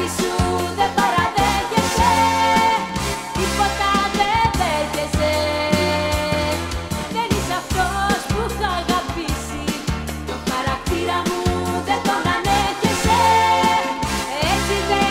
Δεν σου δεν δεν φοράς δεν. Δεν είσαι αυτός που έχαγα πίσω, το χαρακτήρα μου δεν τον ανέχεσαι. Εσύ δεν